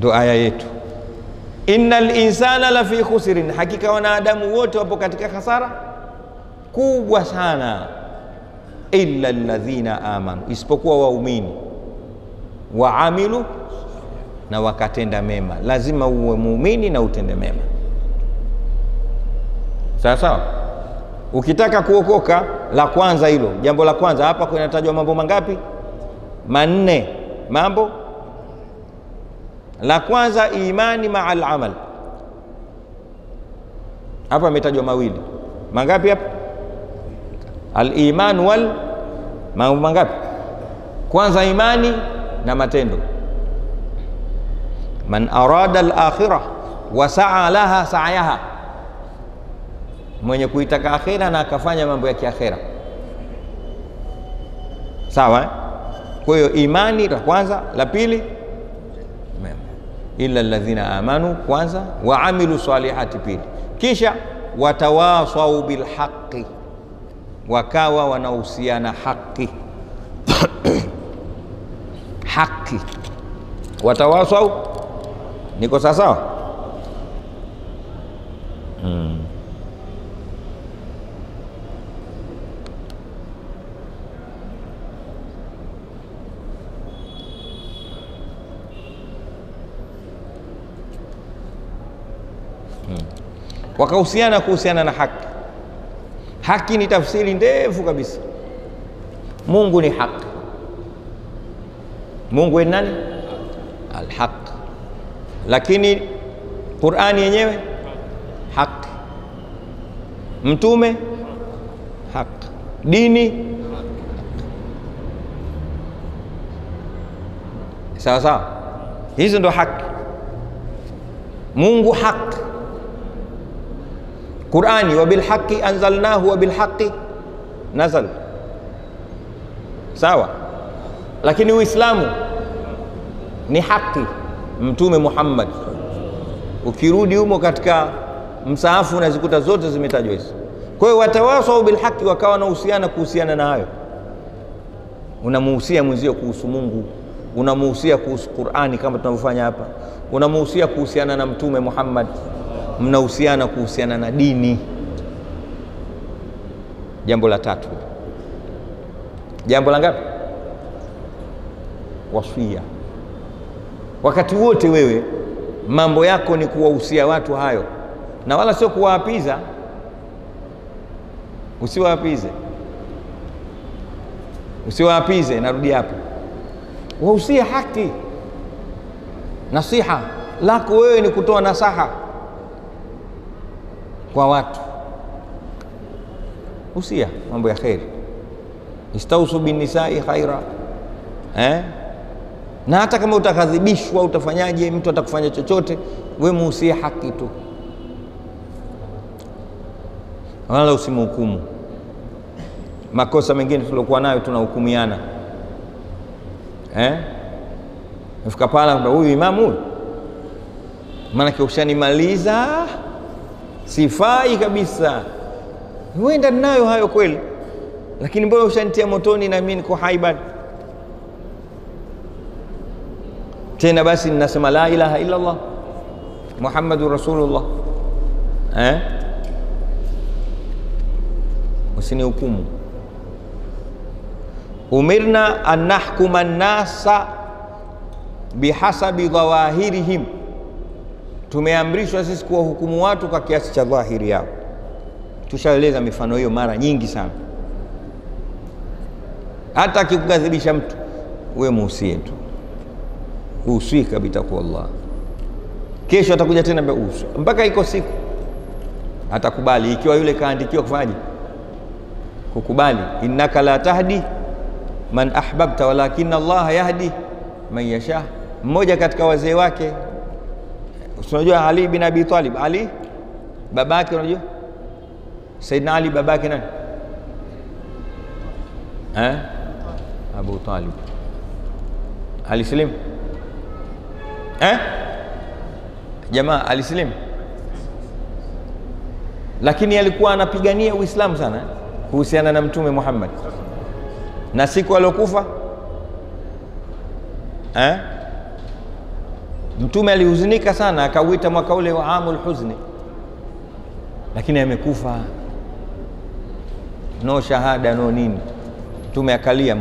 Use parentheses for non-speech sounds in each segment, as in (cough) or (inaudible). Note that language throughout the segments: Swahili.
ndo aya yetu innal insana la fi khusrin, hakika wanadamu wote wapo katika hasara kubwa sana, illa alladhina amanu, isipokuwa waumini, waamilu na wakatenda mema. Lazima uwe muumini na utende mema, sawa sawa. Ukitaka kuokoka, la kwanza hilo, jambo la kwanza hapa kunatajwa mambo mangapi? Manne. Mambo la kwanza imani maa lamal. hapa ametajwa mawili. Mangapi hapa? Aliman wal mambo mangapi? Kwanza imani na matendo. Man arada lakhira wa saa laha sa'yaha, mwenye kuitaka akhira na akafanya mambo ya kiakhira, sawa eh? Kwa hiyo imani la kwanza, la pili illa alladhina amanu kwanza, wa amilu salihati pili, kisha watawasau bilhaqi, wakawa wanahusiana haki (coughs) haki, watawasau, niko sawasawa? Wakahusiana kuhusiana na haki. Haki ni tafsiri ndefu kabisa. Mungu ni haki. Mungu ni nani? Alhaq. Lakini Qurani yenyewe haki, mtume haki, dini sawa sawa, hizo ndo haki. Mungu haki Qurani wa bilhaqi anzalnahu wa bilhaqi nazal, sawa. Lakini Uislamu ni haki, Mtume Muhammad. Ukirudi humo katika msaafu unazikuta zote zimetajwa hizo. Kwa hiyo watawasau bilhaqi, wakawa wanahusiana kuhusiana na hayo. Unamuhusia mwenzio kuhusu Mungu, unamuhusia kuhusu Qurani kama tunavyofanya hapa, unamuhusia kuhusiana na Mtume Muhammad mnahusiana kuhusiana na dini. Jambo la tatu, jambo la ngapi? Wasia. Wakati wote wewe mambo yako ni kuwahusia watu hayo, na wala sio kuwaapiza. Usiwaapize, usiwaapize. Narudi hapo, wahusie haki. Nasiha lako wewe ni kutoa nasaha kwa watu, usia mambo ya kheri. Istausu binisai khaira eh? Na hata kama utakadhibishwa utafanyaje, mtu atakufanya chochote, we muhusie haki tu, wala usimhukumu. Makosa mengine tuliokuwa nayo tunahukumiana eh? Nafika pala huyu imamu huyu, maanake ushanimaliza sifai kabisa. Huenda ninayo hayo kweli, lakini mbona ushanitia motoni na mimi niko hai bado? Tena basi ninasema la ilaha illa Allah Muhammadu rasulullah eh? Usinihukumu. Umirna an nahkuma nnasa bihasabi dhawahirihim Tumeamrishwa sisi kuwahukumu watu kwa kiasi cha dhahiri yao. Tushaeleza mifano hiyo mara nyingi sana. Hata akikukadhibisha mtu, we muhusie tu, usii kabita kwa Allah. Kesho atakuja tena usu, mpaka iko siku atakubali, ikiwa yule kaandikiwa kufanyaje? Kukubali. innaka la tahdi man ahbabta walakin Allah yahdi man yasha. Mmoja katika wazee wake Unajua Ali bin Abi Talib, Ali babake, unajua Saidina Ali babake nani eh? Abu Talib alisilimu eh? Jamaa alisilimu, lakini alikuwa anapigania Uislamu sana eh? kuhusiana na Mtume Muhammad na siku aliokufa eh? Mtume alihuzunika sana, akauita mwaka ule wa amul huzni, lakini amekufa, no shahada no nini. Mtume akalia.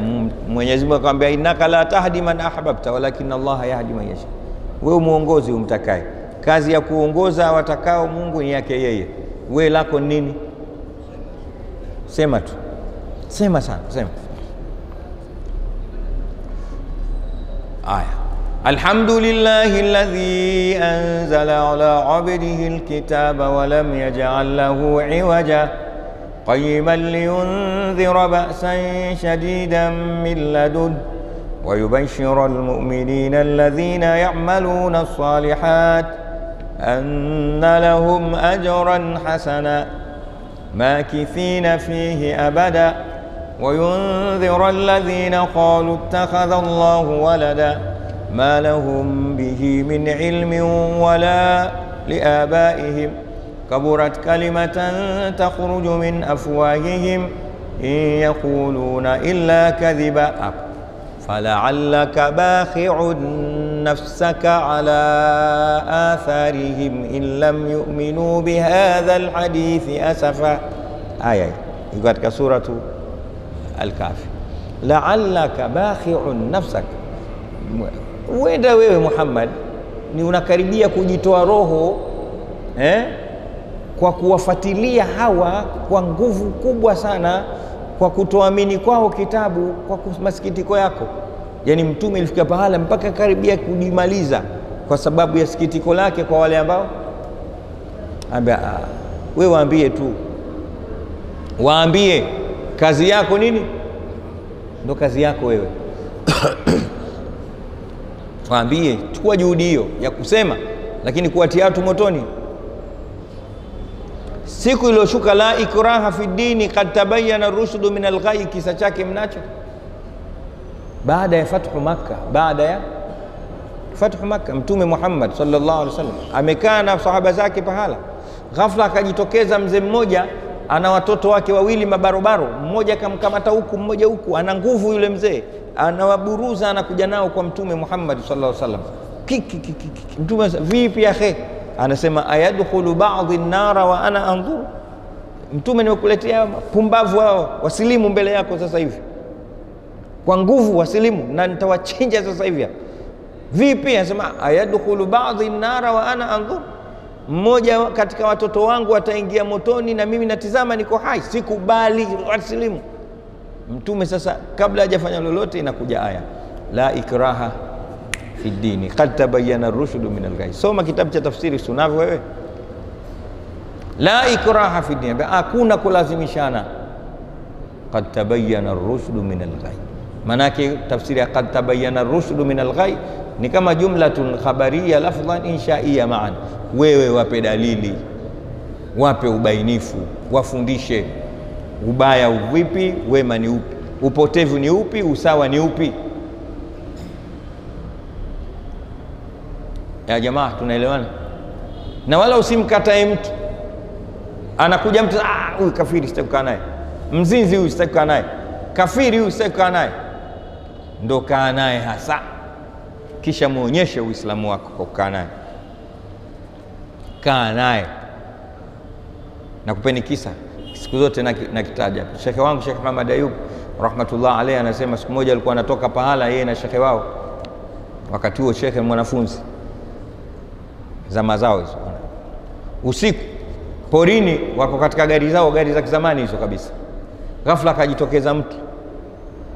Mwenyezi Mungu akamwambia, innaka la tahdi man ahbabta walakin Allah yahdi man yasha, wewe muongozi umtakaye. Kazi ya kuongoza watakao Mungu ni yake yeye, we lako nini? Sema tu, sema sana, sema aya الحمد لله الذي أنزل على عبده الكتاب ولم يجعل له عوجا. قيما لينذر بأسا شديدا من لدن. ويبشر المؤمنين الذين يعملون الصالحات أن لهم أجرا حسنا. ماكثين فيه أبدا. وينذر الذين قالوا اتخذ الله ولدا. ما لهم به من علم ولا لآبائهم. كبرت كلمة تخرج من أفواههم. إن يقولون إلا كذبا فلعلك باخع نفسك على آثارهم إن لم يؤمنوا بهذا الحديث أسفا. آية. يقول سورة الكافر لعلك باخع نفسك. Huenda wewe Muhammad ni unakaribia kujitoa roho eh, kwa kuwafatilia hawa kwa nguvu kubwa sana, kwa kutoamini kwao kitabu, kwa masikitiko yako. Yani mtume ilifika pahala mpaka karibia kujimaliza kwa sababu ya sikitiko lake kwa wale ambao? Ambia, we waambie tu, waambie kazi yako nini, ndo kazi yako wewe (coughs) waambie, chukua juhudi hiyo ya kusema, lakini kuwatia watu motoni. Siku iliyoshuka la ikraha fi dini kad tabayana rushdu min alghai, kisa chake mnacho, baada ya fathu Makka, baada ya fathu Makka, Mtume Muhammad sallallahu alaihi wasallam amekaa na sahaba zake pahala, ghafla akajitokeza mzee mmoja ana watoto wake wawili mabarobaro, mmoja akamkamata huku, mmoja huku, ana nguvu yule mzee anawaburuza anakuja nao kwa Mtume Muhammad sallallahu alaihi wasallam. Mtume vipi akhe? Anasema ayadkhulu ba'dhi nara wa ana andhuru. Mtume, nimekuletea pumbavu hao wasilimu mbele yako sasa hivi kwa nguvu, wasilimu na nitawachinja sasa hivi. Vipi? Anasema ayadkhulu ba'dhi nara wa ana andhuru, mmoja katika watoto wangu ataingia motoni na mimi natizama niko hai, sikubali wasilimu. Mtume sasa, kabla hajafanya lolote, inakuja aya la ikraha fi dini qad tabayyana rushdu min alghai. Soma kitabu cha tafsiri, sunavyo wewe. La ikraha fi dini, hakuna kulazimishana. Qad tabayyana rushdu min alghai, manake tafsiri ya qad tabayyana rushdu min alghai ni kama jumlatun khabariya lafdhan inshaiya maan. Wewe wape dalili, wape ubainifu, wafundishe ubaya uvipi, wema ni upi, upotevu ni upi, usawa ni upi. Ya jamaa, tunaelewana? Na wala usimkatae mtu. Anakuja mtu ah, huyu kafiri, sitaki kukaa naye. Mzinzi huyu, sitaki kukaa naye. Kafiri huyu, sitaki kukaa naye. Ndo kaa naye hasa, kisha mwonyeshe Uislamu wako kwa kukaa naye. Kaa naye. Nakupeni kisa siku zote nakitaja. Shekhe wangu Shekh Muhammad Ayub rahmatullah alayhi anasema siku moja alikuwa anatoka pahala yeye na shekhe wao, wakati huo shekhe mwanafunzi, zama zao hizo, usiku porini, wako katika gari zao, gari za kizamani hizo kabisa. Ghafla akajitokeza mtu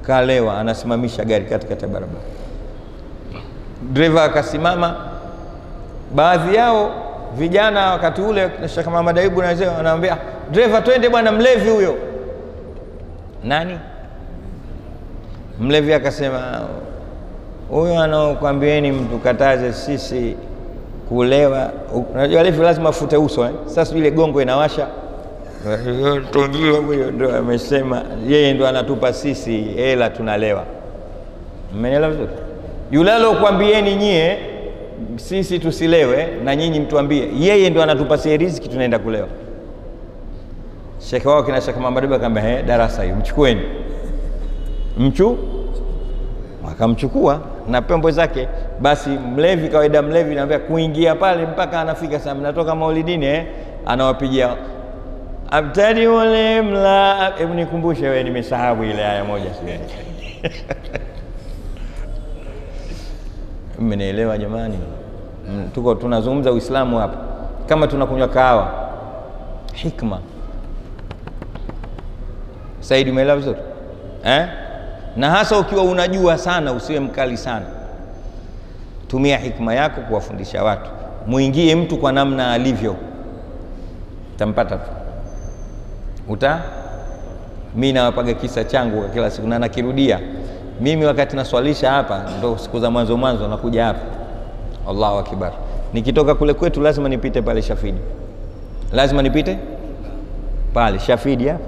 kalewa, anasimamisha gari katikati ya barabara. Dereva akasimama, baadhi yao vijana wakati ule Sheikh Muhammad Ayubu na wazee wanaambia dereva, twende bwana, mlevi huyo. Nani mlevi? Akasema huyo anaokwambieni mtukataze sisi kulewa. Unajua levi lazima afute uso eh? Sasa ile gongo inawasha huyo ndo amesema yeye ndo anatupa sisi hela tunalewa. Mmenielewa vizuri? Yule alokwambieni nyie sisi tusilewe na nyinyi mtuambie, yeye ndo anatupasia riziki, tunaenda kulewa. Shekhe wao kina Shekhe Muhammad akamwambia, darasa hiyo mchukueni, mchu wakamchukua na pembo zake. Basi mlevi kawaida, mlevi naambia kuingia pale mpaka anafika saa mnatoka maulidini eh, anawapigia abtadi wale mla. Hebu nikumbushe wewe, nimesahau ile aya moja (laughs) mmenielewa jamani? Mm, tuko tunazungumza Uislamu hapa, kama tunakunywa kahawa, hikma. Saidi, umeelewa vizuri eh? Na hasa ukiwa unajua sana, usiwe mkali sana. Tumia hikma yako kuwafundisha watu, mwingie mtu kwa namna alivyo, utampata tu uta. Mi nawapaga kisa changu kila siku na nakirudia mimi wakati naswalisha hapa, ndo siku za mwanzo mwanzo nakuja hapa, Allahu akbar. Nikitoka kule kwetu lazima nipite pale Shafidi, lazima nipite pale Shafidi hapa,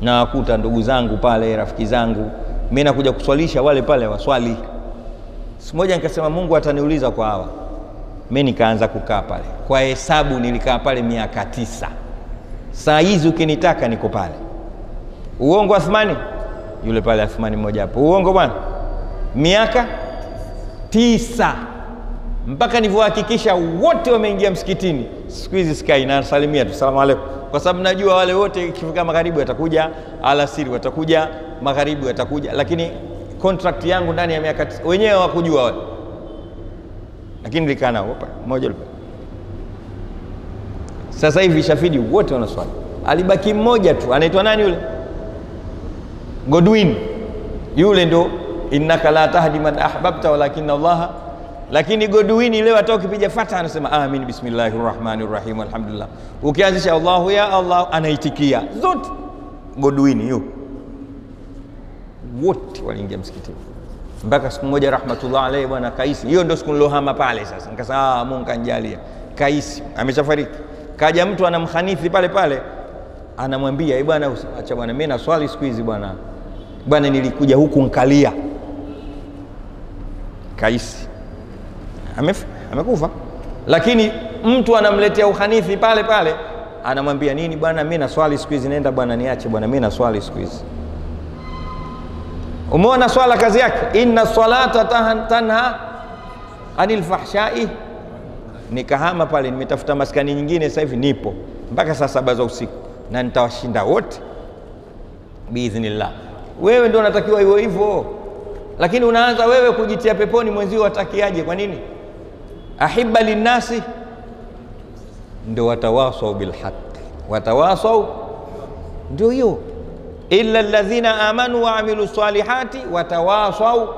nawakuta ndugu zangu pale, rafiki zangu, mi nakuja kuswalisha, wale pale waswali. Siku moja nikasema Mungu ataniuliza kwa hawa, mi nikaanza kukaa pale. Kwa hesabu nilikaa pale miaka tisa. Saa hizi ukinitaka niko pale. Uongo Athmani? Yule pale Athumani mmoja hapo, uongo bwana, miaka tisa. Mpaka nivyohakikisha wote wameingia msikitini. Siku hizi sikai nasalimia tu. Salamu aleikum, kwa sababu najua wale wote ikifika magharibi watakuja, alasiri watakuja, magharibi watakuja, lakini contract yangu ndani ya miaka wenyewe wakujua wale, lakini nilikaa nao mmoja yule. Sasa hivi Shafidi wote wanaswali, alibaki mmoja tu, anaitwa nani yule? Godwin yule ndo innaka la tahdi man ahbabta walakin Allah. Lakini Godwin leo hata ukipiga fata anasema amin bismillahir rahmanir rahim alhamdulillah. Ukianzisha Allahu ya Allah anaitikia zote. Godwin yu wote waliingia msikitini mpaka siku moja rahmatullah alayhi bwana Kaisi, hiyo ndo siku nilohama pale. Sasa nikasema ah, Mungu kanjalia. Kaisi ameshafariki, kaja mtu anamhanithi pale pale anamwambia e bwana, acha bwana, mimi naswali siku hizi bwana, bwana nilikuja huku nkalia. Kaisi Amef, amekufa, lakini mtu anamletea uhanithi pale pale, anamwambia nini bwana, mimi naswali siku hizi, naenda bwana, niache bwana, mimi naswali siku hizi. Umeona swala kazi yake, inna salata tanha anil fahshai. Nikahama pale, nimetafuta maskani nyingine, sasa hivi nipo mpaka saa saba za usiku na nitawashinda wote biidhnillah. Wewe ndio unatakiwa hivyo hivyo, lakini unaanza wewe kujitia peponi, mwenzio watakiaje? Kwa nini? ahibba linnasi ndio watawasau bilhaqi, watawasau ndio hiyo, illa ladhina amanu wa amilu salihati watawasau.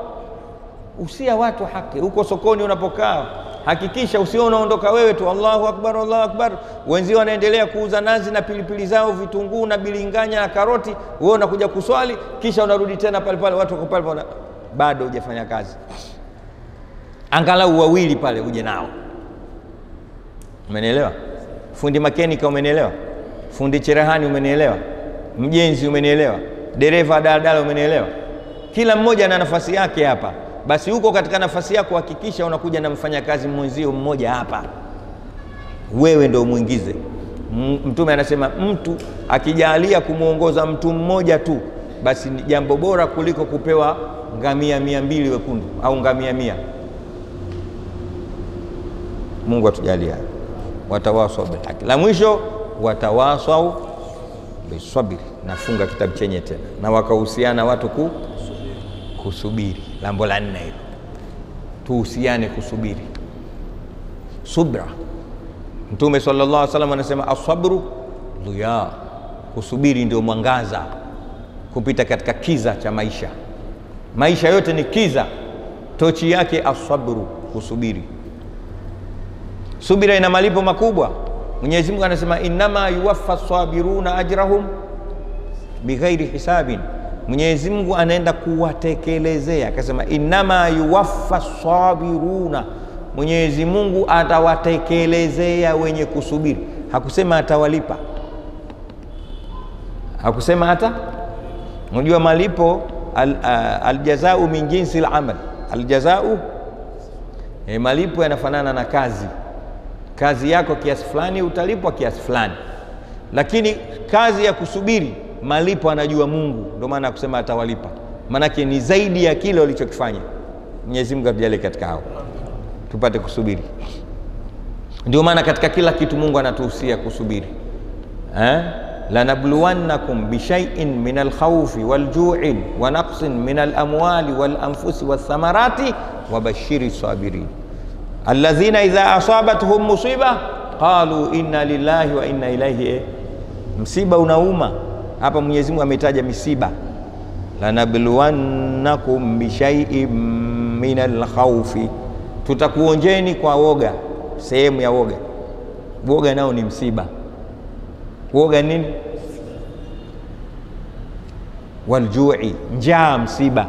Usia watu haki. Huko sokoni unapokaa hakikisha usio unaondoka wewe tu Allahu akbar, Allahu akbar, wenzio wanaendelea kuuza nazi na pilipili zao, vitunguu na bilinganya na karoti, wewe unakuja kuswali, kisha unarudi tena pale pale, watu wako pale pale, bado hujafanya kazi. Angalau wawili pale uje nao, umenielewa? Fundi makenika, umenielewa? Fundi cherehani, umenielewa? Mjenzi, umenielewa? Dereva daladala, umenielewa? Kila mmoja ana nafasi yake hapa basi huko katika nafasi yako hakikisha unakuja na mfanyakazi mwenzio mmoja hapa, wewe ndio umwingize. Mtume anasema mtu akijalia kumwongoza mtu mmoja tu, basi ni jambo bora kuliko kupewa ngamia mia mbili wekundu au ngamia mia. Mungu atujalia. Watawasau bilhaki, La mwisho watawasau bisabiri. Nafunga kitabu chenye tena, na wakahusiana watu ku kusubiri. Lambo la nne hilo, tuhusiane kusubiri, subra. Mtume sallallahu alaihi wasallam anasema asabru dhuya, kusubiri ndio mwangaza kupita katika kiza cha maisha. Maisha yote ni kiza, tochi yake asabru, kusubiri. Subira ina malipo makubwa. Mwenyezi Mungu anasema innama yuwaffa sabiruna ajrahum bighairi hisabin Mwenyezi Mungu anaenda kuwatekelezea, akasema innama yuwaffa sabiruna, Mwenyezi Mungu atawatekelezea wenye kusubiri. Hakusema atawalipa, hakusema hata. Unajua malipo aljazau al min jinsi al-amal, aljazau e, malipo yanafanana na kazi. Kazi yako kiasi fulani utalipwa kiasi fulani, lakini kazi ya kusubiri malipo anajua Mungu, ndio maana akusema atawalipa, maanake ni zaidi ya kile walichokifanya. Mwenyezi Mungu atujalie katika hao, tupate kusubiri. Ndio maana katika kila kitu Mungu anatuhusia kusubiri eh? lanabluwannakum bishaiin min alkhaufi waljui wa naqsin min alamwali walanfusi wathamarati wabashiri sabirin alladhina idha asabathum musiba qalu inna lillahi wa inna ilaihi eh. Msiba unauma hapa, Mwenyezi Mungu ametaja misiba, lanabluwannakum bishaiin min alkhaufi, tutakuonjeni kwa woga, sehemu ya woga. Woga nao ni msiba. Woga nini? Waljui, njaa, msiba.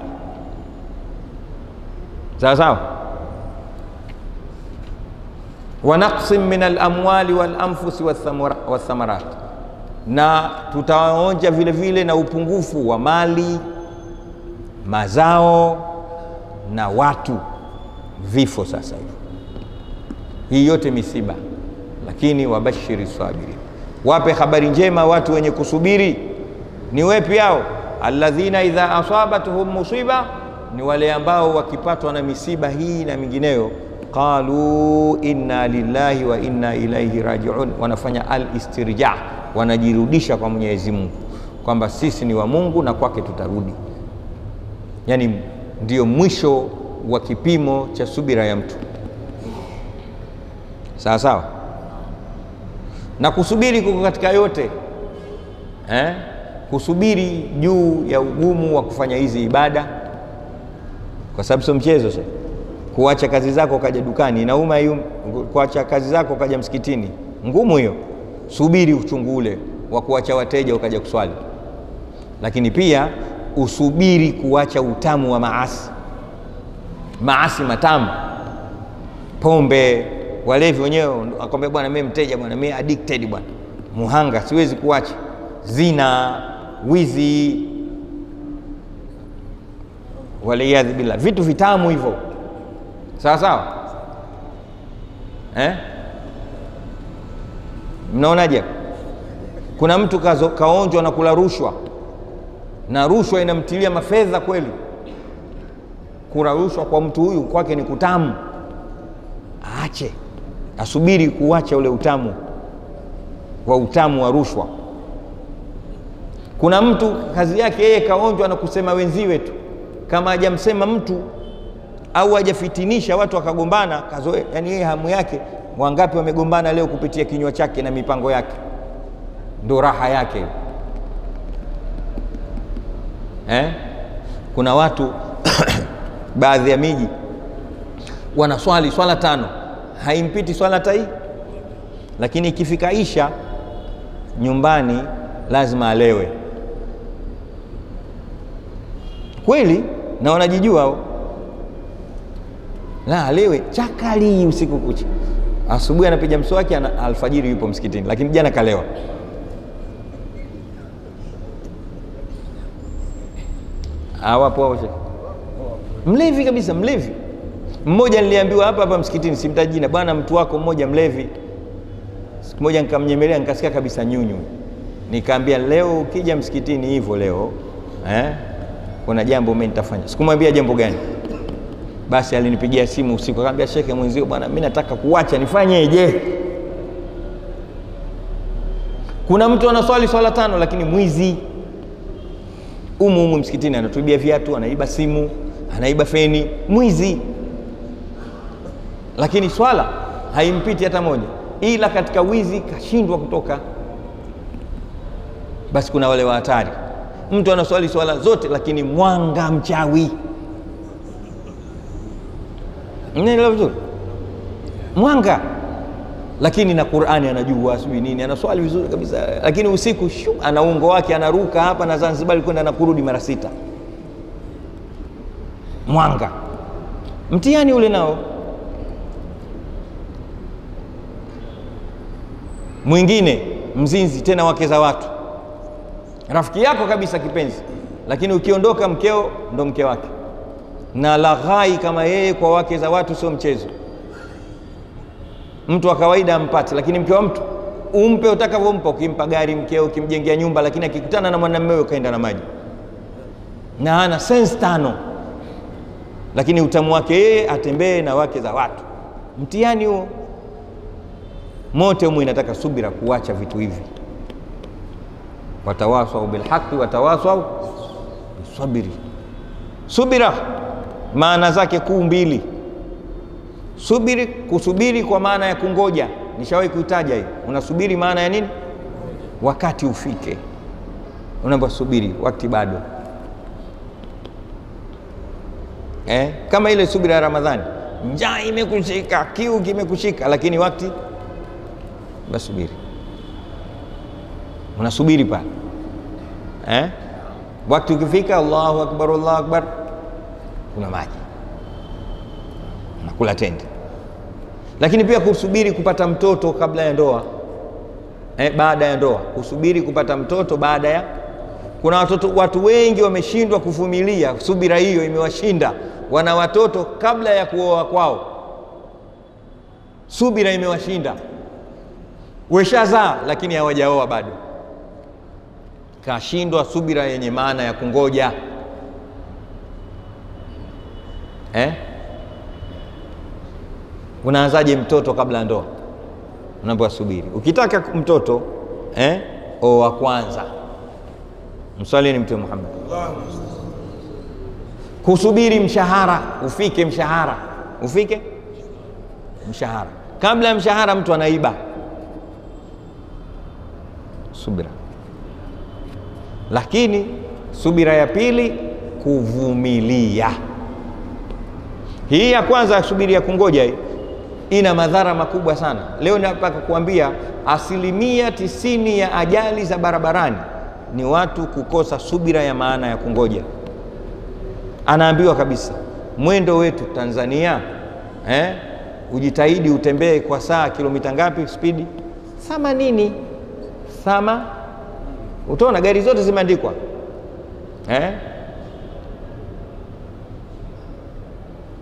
Sawa sawa. Wa naqsin min alamwali walanfusi wathamarat, na tutaonja vile vile na upungufu wa mali, mazao na watu, vifo. Sasa hivi. Hii yote misiba, lakini wabashiri sabirin. Wape habari njema watu wenye kusubiri. Ni wepi hao? Alladhina idha asabatuhum musiba, ni wale ambao wakipatwa na misiba hii na mingineyo, qalu inna lillahi wa inna ilaihi rajiun, wanafanya al-istirja, wanajirudisha kwa Mwenyezi Mungu kwamba sisi ni wa Mungu na kwake tutarudi. Yaani ndio mwisho wa kipimo cha subira ya mtu, sawa sawa na kusubiri kuko katika yote eh? Kusubiri juu ya ugumu wa kufanya hizi ibada, kwa sababu sio mchezo. Sasa kuacha kazi zako ukaja dukani inauma hiyo, kuacha kazi zako ukaja msikitini ngumu hiyo. Subiri uchungu ule wa kuacha wateja ukaja kuswali, lakini pia usubiri kuacha utamu wa maasi, maasi matamu, pombe. Walevi wenyewe akwambia, bwana mimi mteja bwana, mimi addicted bwana, muhanga, siwezi kuacha. Zina, wizi, waliyadhi billah, vitu vitamu hivyo, sawa sawa? Eh? Mnaonaje? Kuna mtu kazo, kaonjwa na kula rushwa na rushwa inamtilia mafedha kweli. Kula rushwa kwa mtu huyu kwake ni kutamu, aache asubiri kuacha ule utamu wa utamu wa rushwa. Kuna mtu kazi yake yeye kaonjwa na kusema wenziwe tu, kama hajamsema mtu au hajafitinisha watu wakagombana, kazoe. Yani yeye hamu yake, wangapi wamegombana leo kupitia kinywa chake na mipango yake, ndo raha yake. Eh? Kuna watu (coughs) baadhi ya miji wanaswali swala tano. Haimpiti swala tai, lakini ikifika isha nyumbani lazima alewe. Kweli, na wanajijua. La alewe. Chakali usiku kucha, asubuhi anapiga mswaki, ana alfajiri yupo msikitini, lakini jana kalewa. Hawapo mlevi kabisa, mlevi mmoja niliambiwa hapa hapa msikitini, simtaji jina, bwana, mtu wako mmoja mlevi. Siku moja nikamnyemelea, nikasikia kabisa nyunyu, nikaambia leo ukija msikitini hivyo leo eh, kuna jambo mimi nitafanya. Sikumwambia jambo gani. Basi alinipigia simu usiku, akaambia shekhe mwenzio, bwana, mimi nataka kuacha, nifanyeje? Kuna mtu anaswali swala tano, lakini mwizi umu umu msikitini, anatuibia viatu, anaiba simu, anaiba feni, mwizi lakini swala haimpiti hata moja, ila katika wizi kashindwa kutoka. Basi kuna wale wa hatari, mtu anaswali swala zote, lakini mwanga mchawi. Mnaelewa vizuri? Mwanga, lakini na Qur'ani anajua, sijui nini, anaswali vizuri kabisa, lakini usiku shu, ana ungo wake, anaruka hapa na Zanzibar kwenda na kurudi mara sita. Mwanga, mtihani ule nao. Mwingine mzinzi, tena wake za watu, rafiki yako kabisa kipenzi, lakini ukiondoka mkeo ndo mke wake, na laghai kama yeye kwa wake za watu sio mchezo. Mtu wa kawaida ampate, lakini mke wa mtu umpe utakavyompa. Ukimpa gari mkeo, ukimjengea nyumba, lakini akikutana na mwanamume wewe kaenda na maji na ana sense tano, lakini utamu wake yeye atembee na wake za watu. Mtihani huo mote humu inataka subira, kuacha vitu hivi. watawasau bilhaqi watawasau bisabiri. Subira maana zake kuu mbili. Subiri, kusubiri kwa maana ya kungoja, nishawahi kuitaja hii. Unasubiri maana ya nini? Wakati ufike, unaambiwa subiri, wakati bado eh? Kama ile subira ya Ramadhani, njaa imekushika, kiu kimekushika, lakini wakati basubiri, unasubiri pale eh? Wakati ukifika, Allahu akbar, Allahu akbar, kuna maji. Nakula tende. Lakini pia kusubiri kupata mtoto kabla ya ndoa. Eh, baada ya ndoa, kusubiri kupata mtoto baada ya. Kuna watoto, watu wengi wameshindwa kuvumilia, subira hiyo imewashinda, wana watoto kabla ya kuoa kwao, subira imewashinda, weshazaa lakini hawajaoa bado, kashindwa subira yenye maana ya kungoja eh? Unaanzaje mtoto kabla ndoa? Unaambiwa subiri. Ukitaka mtoto eh, wa kwanza. Mswalini Mtume Muhammad. Kusubiri mshahara ufike, mshahara ufike, mshahara. Kabla ya mshahara mtu anaiba, subira. Lakini subira ya pili, kuvumilia. Hii ya kwanza, subiri ya kungoja ina madhara makubwa sana. Leo nataka kuambia asilimia tisini ya ajali za barabarani ni watu kukosa subira ya maana ya kungoja. Anaambiwa kabisa mwendo wetu Tanzania eh, ujitahidi utembee kwa saa kilomita ngapi? Spidi Thamanini. Sama utaona gari zote zimeandikwa eh?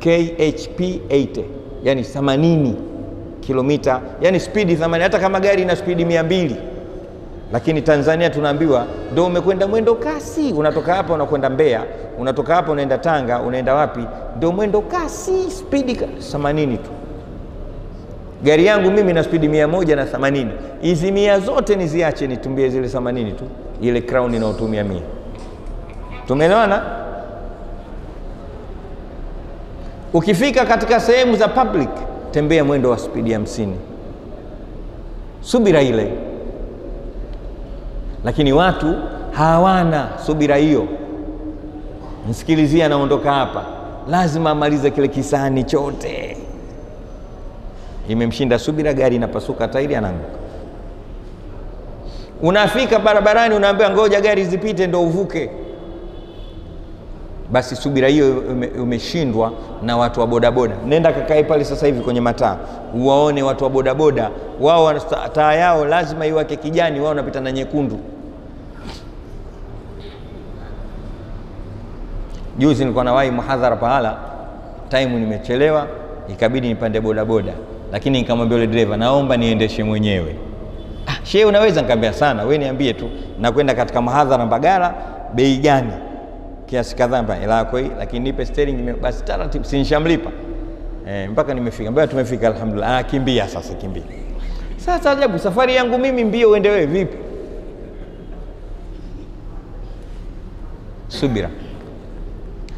KHP 80 yani 80 kilomita, yani spidi 80, hata kama gari ina spidi mia mbili lakini Tanzania tunaambiwa ndio umekwenda mwendo kasi. Unatoka hapa unakwenda Mbeya, unatoka hapa unaenda Tanga, unaenda wapi? Ndio mwendo kasi, spidi 80 tu. Gari yangu mimi na spidi mia moja na themanini. Hizi mia zote niziache, nitumbie zile 80 tu, ile crown inaotumia mia. Tumeelewana? Ukifika katika sehemu za public, tembea mwendo wa spidi hamsini, subira ile. Lakini watu hawana subira hiyo. Msikilizia, anaondoka hapa, lazima amalize kile kisani chote, imemshinda subira, gari inapasuka tairi, anaanguka. Unafika barabarani, unaambiwa ngoja gari zipite ndo uvuke basi subira hiyo umeshindwa na watu wa bodaboda. Nenda kakae pale sasa hivi kwenye mataa, uwaone watu wa bodaboda, wao taa yao lazima iwake kijani, wao wanapita na nyekundu. Juzi nilikuwa nawahi muhadhara pahala, time nimechelewa, ikabidi nipande bodaboda, lakini nikamwambia yule dereva, naomba niendeshe mwenyewe. Ah, shehe, unaweza? Nikamwambia sana, we niambie tu, nakwenda katika mahadhara Mbagala, bei gani? Kiasi kadhaa hela yako hii, lakini nipe steering. Basi taratibu, si nishamlipa eh, mpaka nimefika. mbaya, tumefika, alhamdulillah. Ah, kimbia sasa, kimbia sasa. Ajabu, safari yangu mimi mbio, uende wewe vipi? Subira.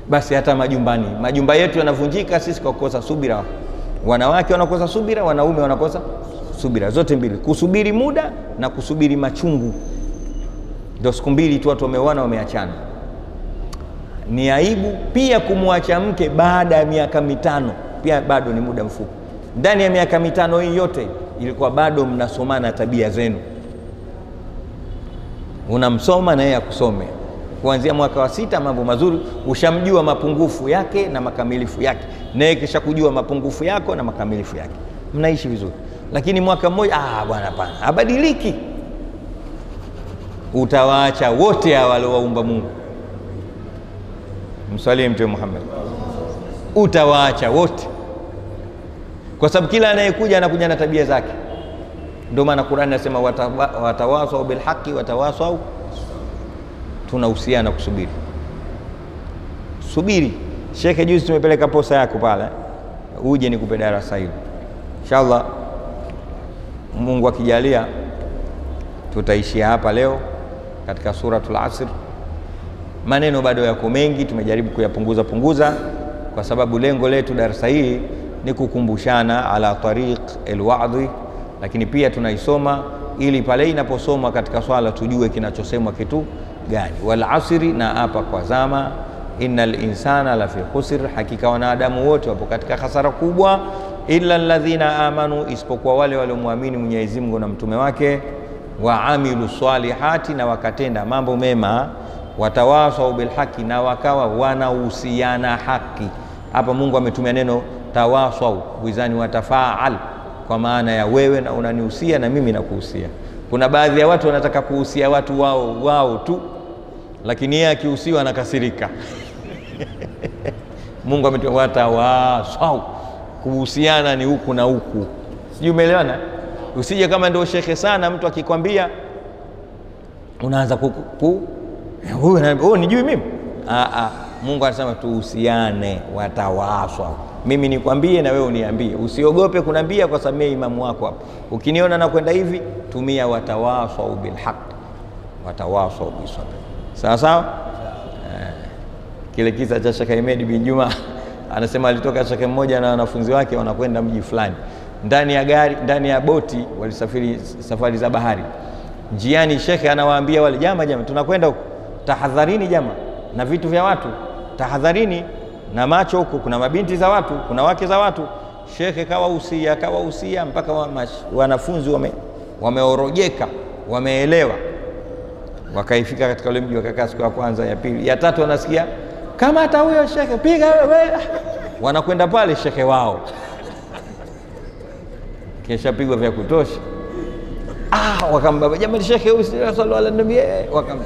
Basi hata majumbani, majumba yetu yanavunjika sisi kwa kukosa subira. Wanawake wanakosa subira, wanaume wanakosa subira, zote mbili, kusubiri muda na kusubiri machungu. Ndio siku mbili tu watu wameoana, wameachana ni aibu pia kumwacha mke baada ya miaka mitano, pia bado ni muda mfupi. Ndani ya miaka mitano hii yote ilikuwa bado mnasomana tabia zenu, unamsoma na yeye akusome. Kuanzia mwaka wa sita, mambo mazuri, ushamjua mapungufu yake na makamilifu yake, naye kisha kujua mapungufu yako na makamilifu yake, mnaishi vizuri. Lakini mwaka mmoja, ah bwana, hapana, habadiliki. Utawaacha wote hawa waliowaumba Mungu Mswalie Mtume Muhammad, utawaacha wote, kwa sababu kila anayekuja anakuja na tabia zake. Ndio maana Qur'an inasema watawasau bilhaqi watawasau, tunahusiana kusubiri. Subiri, Shekhe, juzi tumepeleka posa yako pale, uje nikupe darasa hilo inshallah. Mungu akijalia, tutaishia hapa leo katika suratul Asr. Maneno bado yako mengi, tumejaribu kuyapunguza punguza, kwa sababu lengo letu darasa hii ni kukumbushana ala tariq alwadhi, lakini pia tunaisoma ili pale inaposomwa katika swala tujue kinachosemwa kitu gani. Wal asri, na hapa kwa zama, innal insana la fi khusr, hakika wanadamu wote wapo katika hasara kubwa, illa alladhina amanu, isipokuwa wale waliomwamini Mwenyezi Mungu na mtume wake, wa amilu salihati, na wakatenda mambo mema, watawasau bilhaki, na wakawa wanahusiana haki. Hapa Mungu ametumia neno tawasau wizani watafaal kwa maana ya wewe na unanihusia na mimi nakuhusia. Kuna baadhi ya watu wanataka kuhusia watu wao wao tu, lakini yeye akihusiwa anakasirika. (laughs) Mungu ametumia watawasau, kuhusiana ni huku na huku, sijui umeelewana. Usije kama ndio shekhe sana, mtu akikwambia unaanza ku, ku huyu nijui mimi. Aa, Mungu anasema tuhusiane, watawaswa mimi nikwambie na wewe uniambie, usiogope kunambia, kwa sababu mimi imamu wako hapa. Ukiniona nakwenda hivi, tumia watawasau bilhaq, watawasau bisabr. Sawa sawa. Eh, kile kisa cha Sheikh Ahmed bin Juma (laughs) anasema alitoka shekhe mmoja na wanafunzi wake wanakwenda mji fulani, ndani ya gari, ndani ya boti, walisafiri safari za bahari. Njiani shekhe anawaambia wale, jama jama, tunakwenda huko, tahadharini jama na vitu vya watu, tahadharini na macho huko, kuna mabinti za watu, kuna wake za watu. Shekhe kawa usia, kawa usia mpaka wanafunzi wame, wameorojeka wameelewa, wakaifika katika ule mji, wakakaa siku ya kwanza, ya pili, ya tatu, wanasikia kama hata huyo shekhe piga wewe, (laughs) wanakwenda pale shekhe wao. Kisha pigwa vya kutosha. Ah, wakambaba jamani, shekhe huyu sallallahu alaihi wasallam, wakam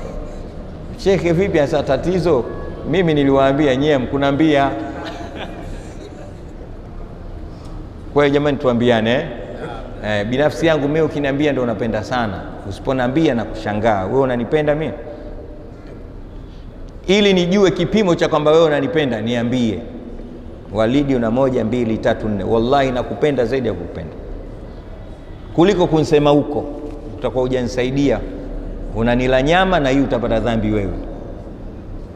shekhe, vipi hasa tatizo? Mimi niliwaambia nyie mkunambia. Kwa hiyo jamani, tuambiane eh? Eh, binafsi yangu mimi ukiniambia ndo unapenda sana, usiponambia na kushangaa wewe unanipenda mimi, ili nijue kipimo cha kwamba wewe unanipenda, niambie. Walidi, una moja mbili tatu nne, wallahi nakupenda zaidi ya kukupenda. Kuliko kunsema huko, utakuwa hujanisaidia, unanila nyama na hii utapata dhambi wewe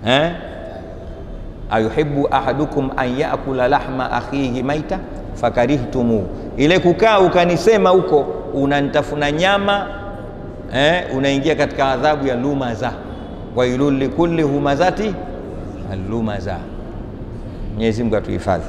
eh? ayuhibbu ahadukum an yakula lahma akhihi maita fakarihtumuhu, ile kukaa ukanisema huko unanitafuna nyama eh, unaingia katika adhabu ya lumaza, wailul likulli humazati allumaza. Mwenyezi Mungu atuhifadhi.